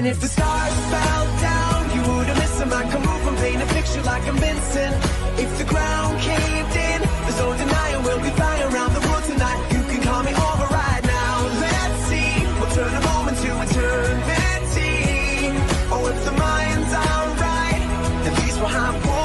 And if the stars fell down, you would've missed them. I can move and paint a picture like I'm Vincent. If the ground caved in, there's no denying we'll be flying around the world tonight. You can call me over right now. Let's see, we'll turn a moment to eternity. Oh, if the mind's alright, at least we'll have one.